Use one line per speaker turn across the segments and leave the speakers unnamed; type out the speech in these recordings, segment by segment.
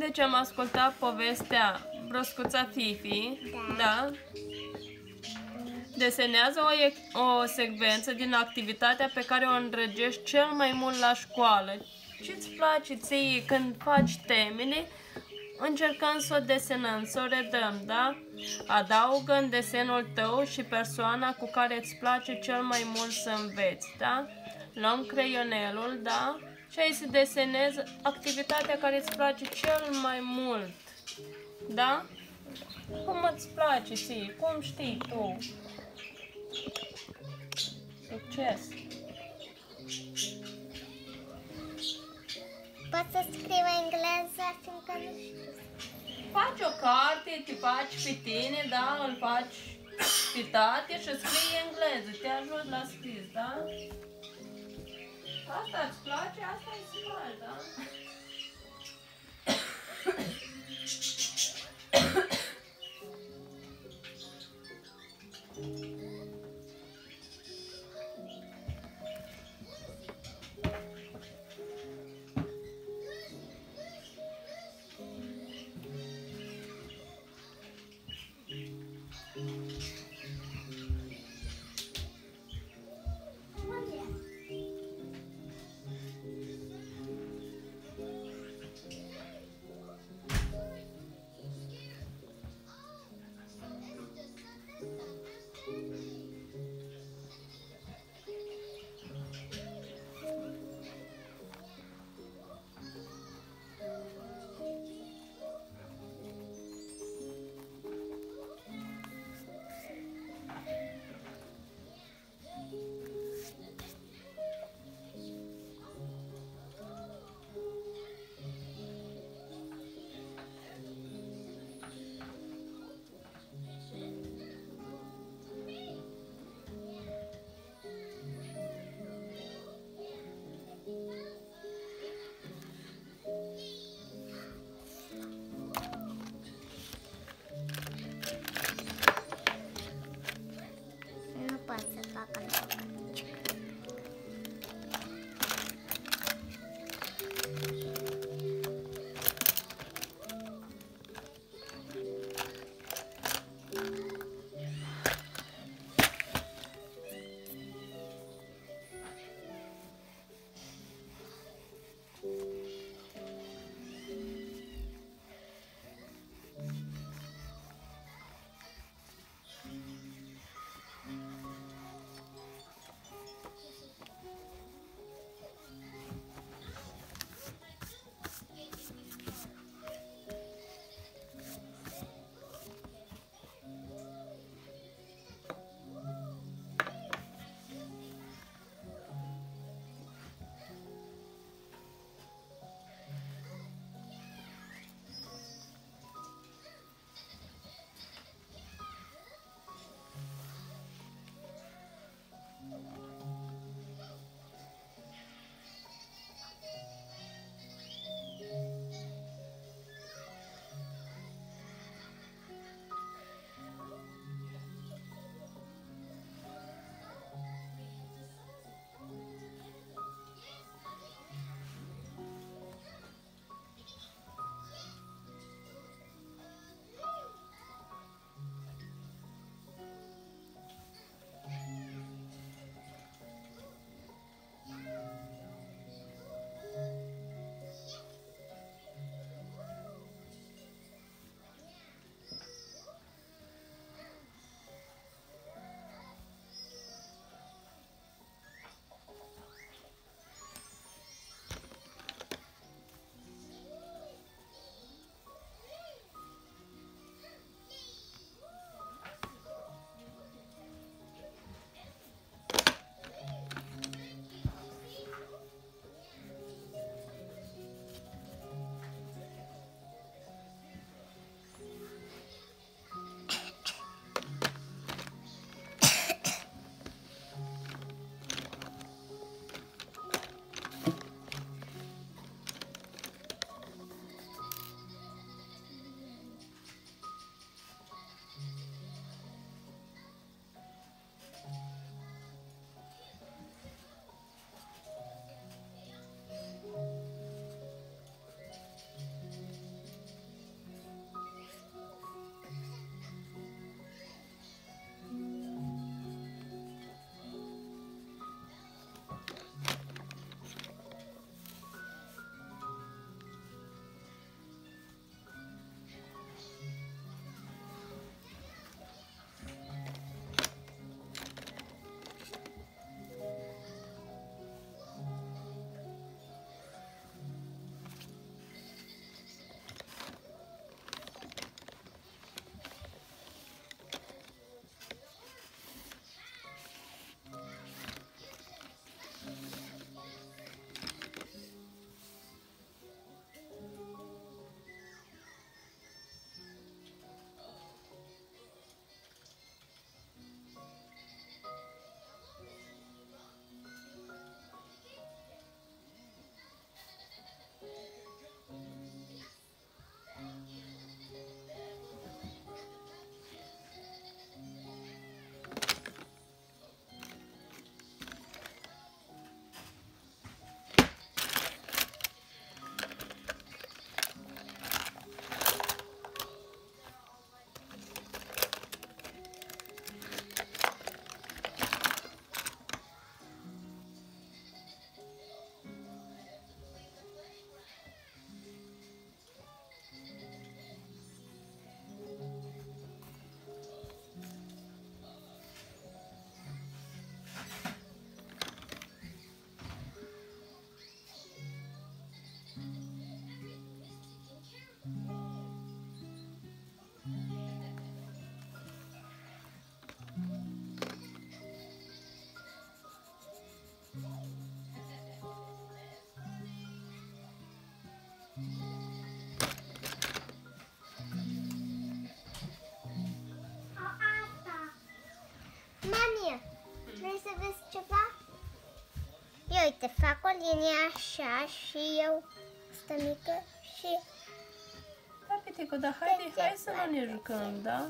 Deci am ascultat povestea Broscuța Fifi,
Da.
da? Desenează o, e- o secvență din activitatea pe care o îndrăgești cel mai mult la școală. Ce-ți place ție când faci temele? Încercăm să o desenăm, să o redăm, da? Adaugă în desenul tău și persoana cu care îți place cel mai mult să înveți, da? Luăm creionelul, da? Și aici să desenezi activitatea care îți place cel mai mult, da? Cum îți place ție? Cum știi tu? Succes!
Pot să scriu engleză, fiindcă nu știu.
Faci o carte, te faci pe tine, da? Îl faci pe tate și scrii engleză. Te ajut la scris, da? Asta îți place? Asta îți place, da? ceva?
Eu uite, fac o linie așa și eu asta mică și...
Da, Piteco, dar haide, hai să nu ne jucăm, da?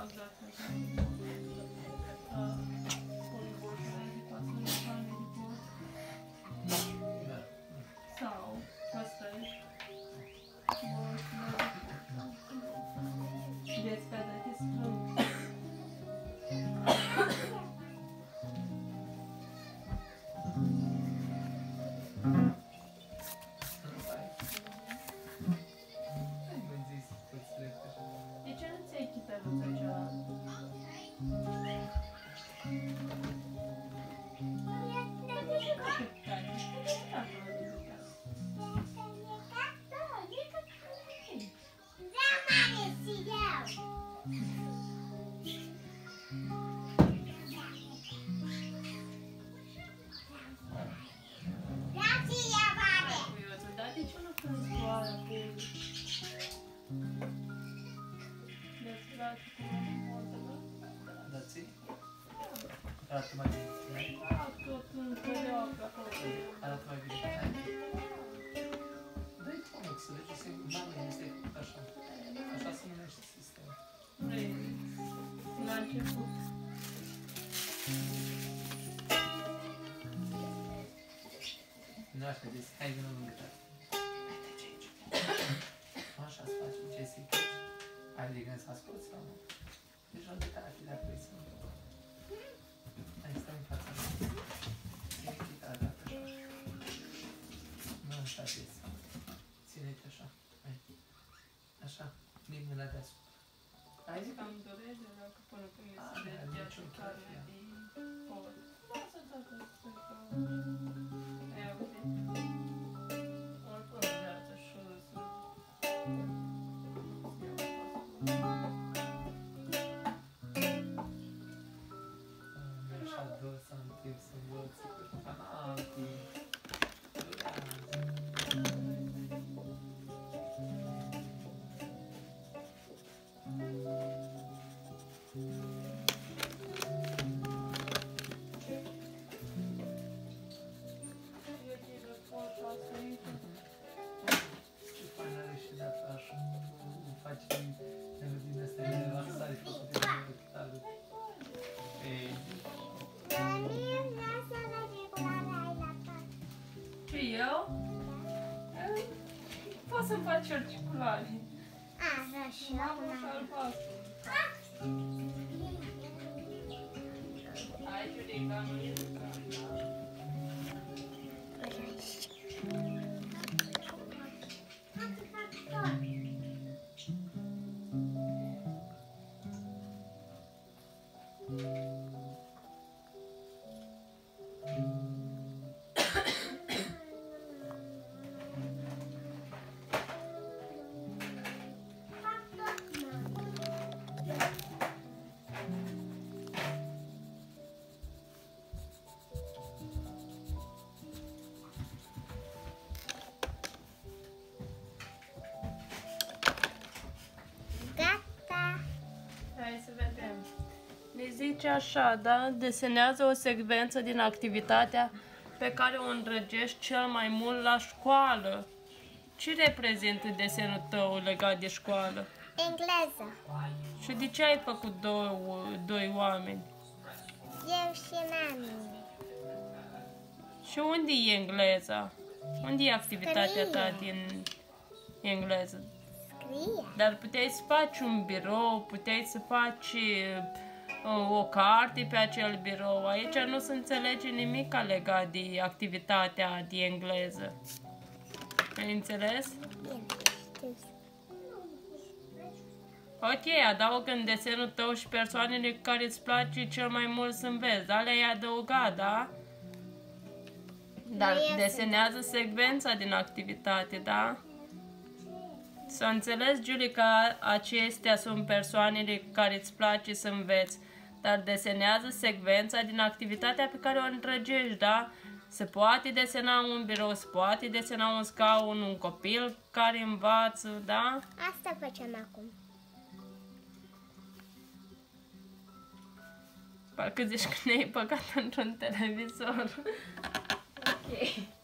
I'm just making it. De ce nu cânti cu aia cu... Deci, da, cu modă,
Da, ții? Arată mai bine.
da? Da, tot în perioada acolo.
Arată mai bine. Hai. Dă-i comic să vezi ce mama este făcut așa. Așa se numește sistemul.
Vrei, la început.
Nu așa, deci hai vină Ai de gând să asculti sau nu? Deci nu de tare, dacă vrei să nu. Hai, stai în fața mea. Ține chitara dată așa. Nu așa des. Ține-te așa. Hai. Așa. Mic mâna deasupra. Hai zic.
Cam doresc Poți să-mi faci orice culoare. Mamă și albastru. Hai, Ne zice așa, da? Desenează o secvență din activitatea pe care o îndrăgești cel mai mult la școală. Ce reprezintă desenul tău legat de școală?
Engleză.
Și de ce ai făcut două, doi oameni?
Eu și mami.
Și unde e engleza? Unde e activitatea ta din engleză?
Scrie.
Dar puteai să faci un birou, puteai să faci uh, o carte pe acel birou. Aici nu se înțelege nimic legat de activitatea de engleză. Ai înțeles?
Bine, știu.
Ok, adaugă în desenul tău și persoanele cu care îți place cel mai mult să înveți. Da, le-ai adăugat, da? Dar
Nu iese.
desenează secvența din activitate, da? Să înțeles, Julie, că acestea sunt persoanele cu care îți place să înveți, dar desenează secvența din activitatea pe care o îndrăgești, da? Se poate desena un birou, se poate desena un scaun, un copil care învață, da?
Asta facem acum.
Parcă zici că ne-ai păcat într-un televizor. ok.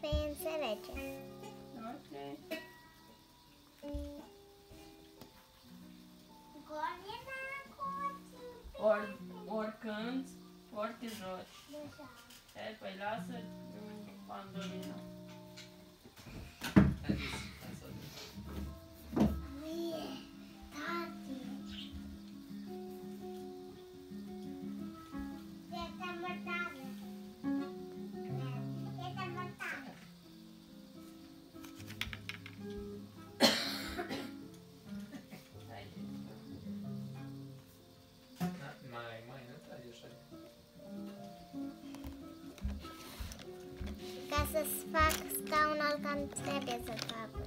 Păi înțelege.
Ok. Ori, ori cânti, ori te joci. E, păi lasă mm,
să-ți fac scaunul cam trebuie să fac.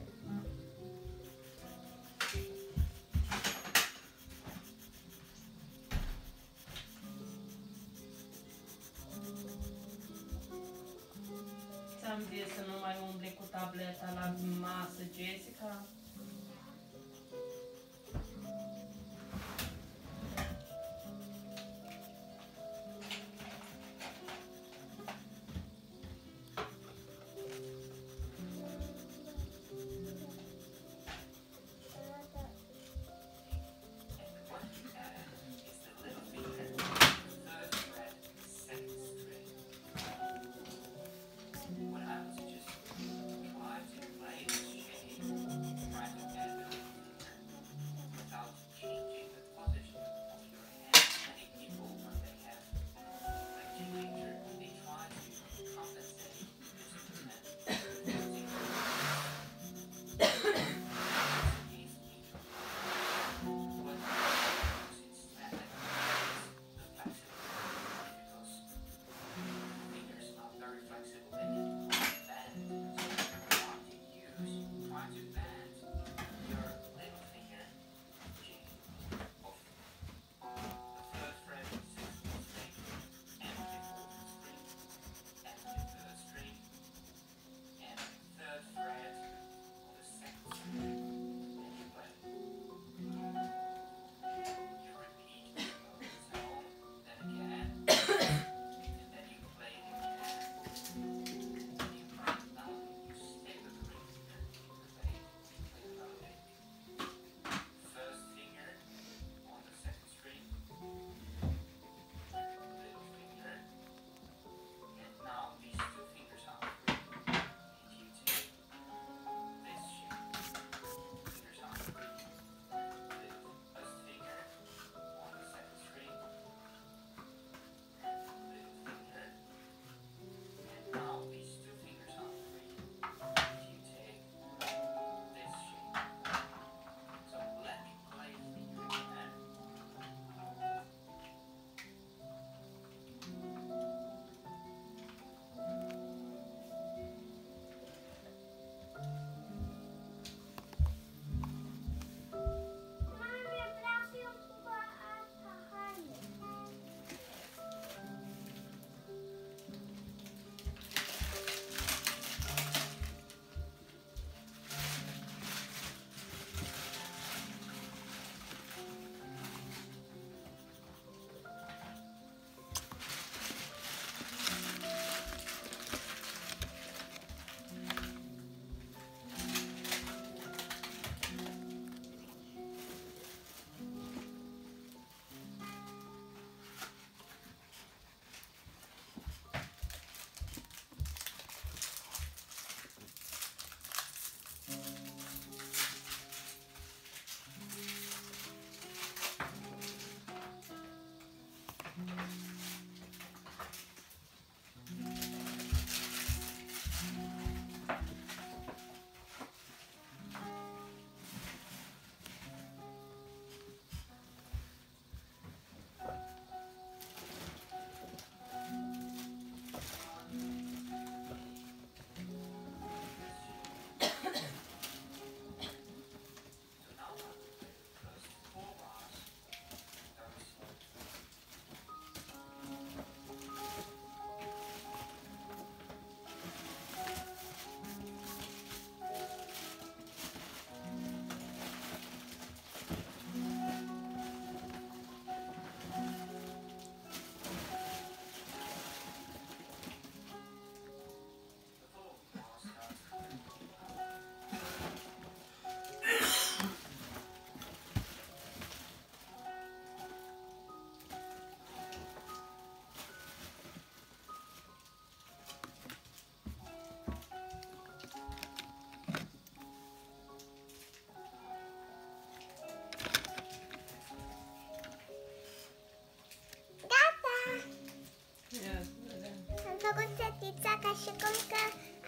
Fetița ca și cum că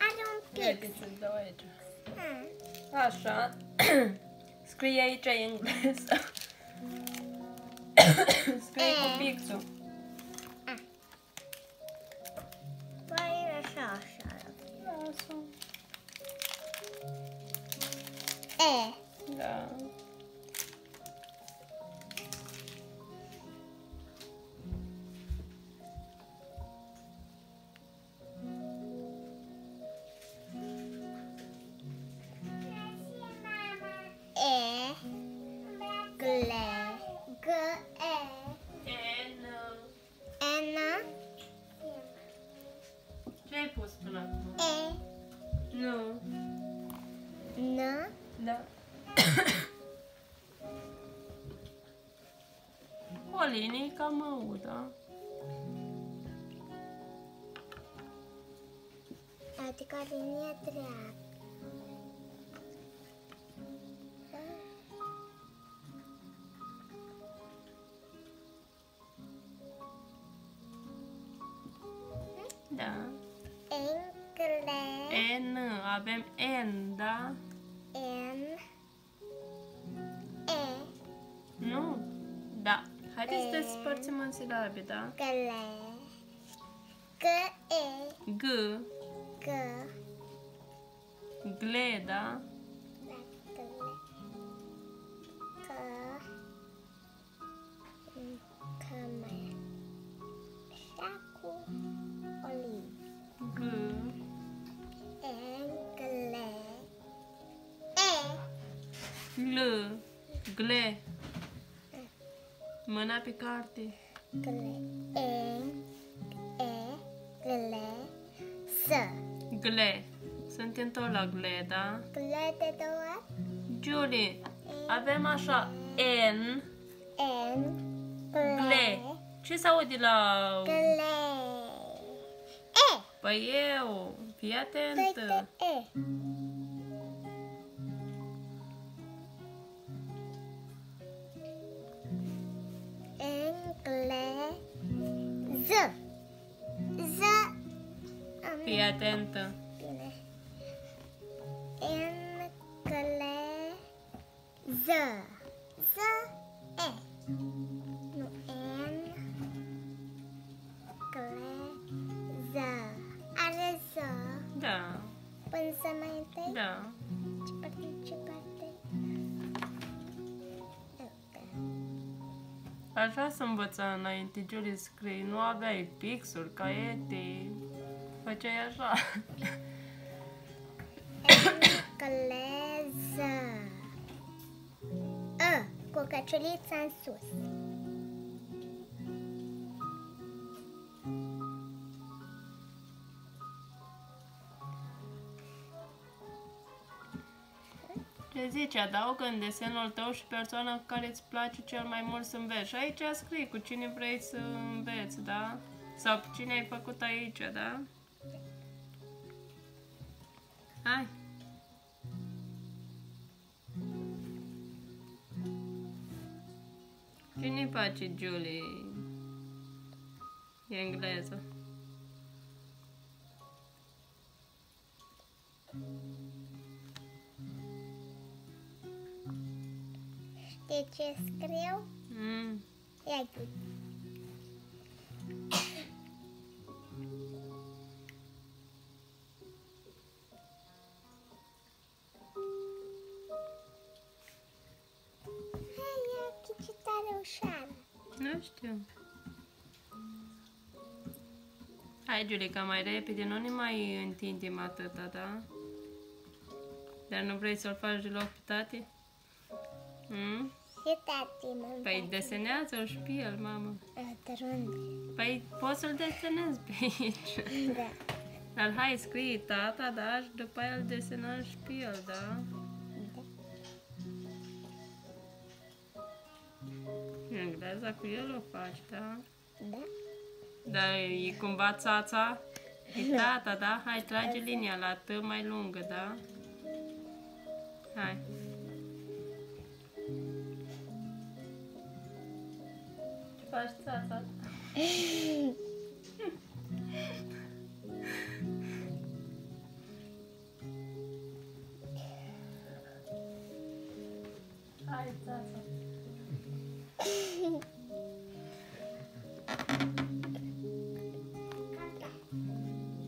are un pic.
Uite să-ți dau aici.
Ah.
Așa. Scrie aici în engleză. Scrie cu pixul. Nu.
N.
Da. O linie cam audă.
Adică linie dreaptă.
Da. Haideți să despărțim în silabe, da?
Gle. G. E.
G.
G.
Gle, da? G. L. Gle. Mâna pe carte. Gle. Suntem tot la gle, da? Julie, avem așa N, gle. Ce se aude la... Păi eu, fii atentă.
Z. Z.
Fii atentă.
Bine. Engle. Z. Z. E. Nu. En. Gle. Z. Are Z.
Da,
Până să mai întâi?
da. Aș vrea să învăța înainte, Julie, scrie. Nu aveai pixuri, caiete. Făceai așa.
Engleză. A, cu căciulița în sus.
Ce zice, adaugă în desenul tău și persoana cu care îți place cel mai mult să înveți. Și aici scrii cu cine vrei să înveți, da? Sau cu cine ai făcut aici, da? Hai! Cine-i place Julie? E engleză.
Știi ce scriu?
Mm.
Ia tu. Hai, ia ce tare ușoară.
Nu știu. Hai, Julica, mai repede, nu ne mai întindem atâta, da? Dar nu vrei să-l faci deloc pe tati? Hmm?
Și tati mă
Păi desenează-l și pe el, mamă.
Trunde.
Păi poți să-l desenezi pe aici.
Da.
Dar hai, scrie tata, da? Și după aia îl desenăm și pe el, da? Engleza cu el o faci, da?
Da.
Dar e cumva țața? E tata, da? Hai, trage linia la T mai lungă, da? Hai. faci țața.
Hai, țața.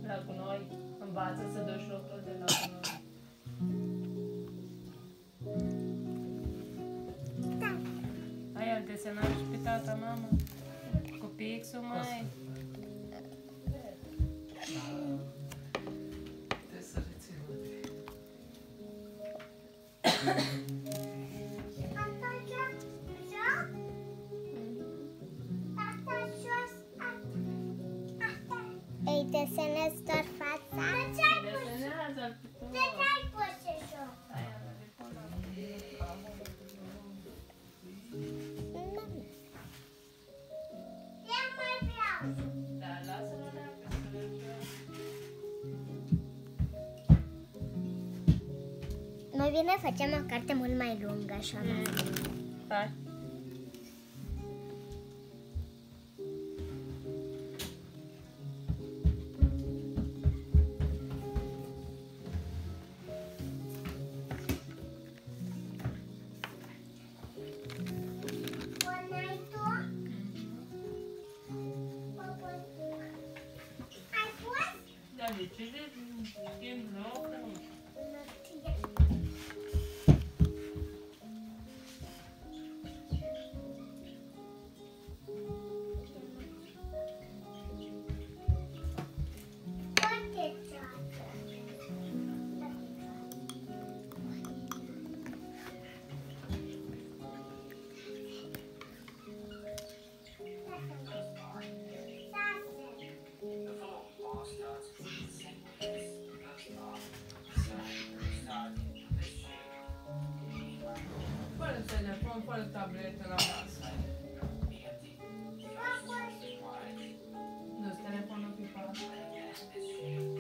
La cu noi învață să duci lucruri de la
bine facem o carte mult mai lungă, așa mm. mai...
Da, de
nu
fără tablete la masă. Nu-ți telefonul pe pat.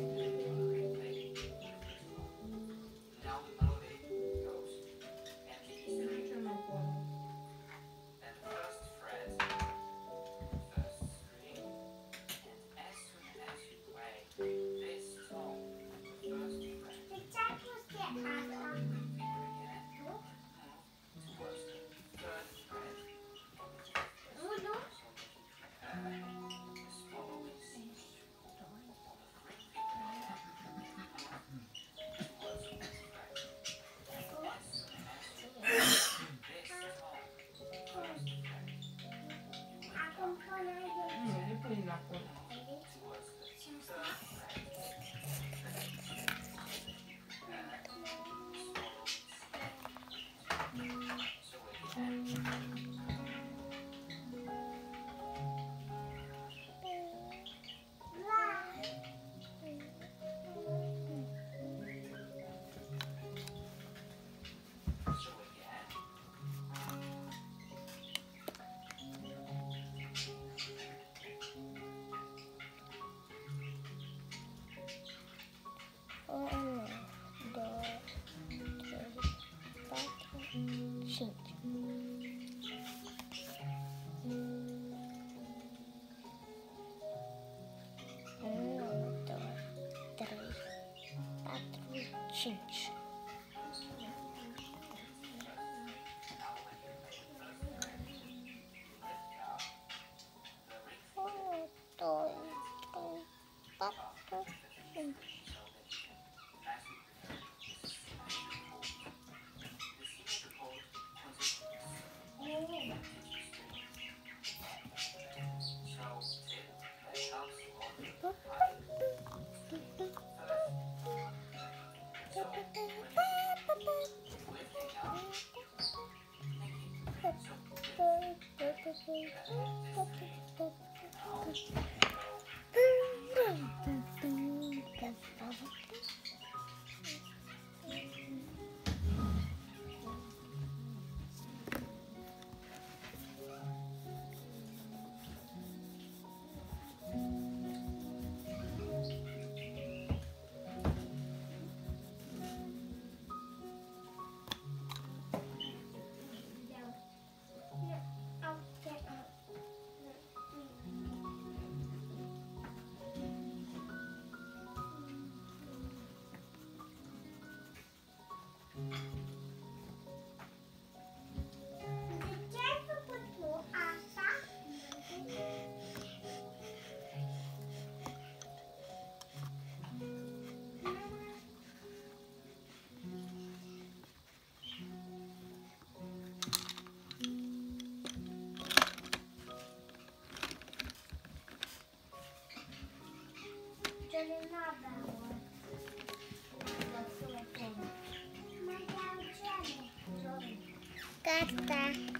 Carta.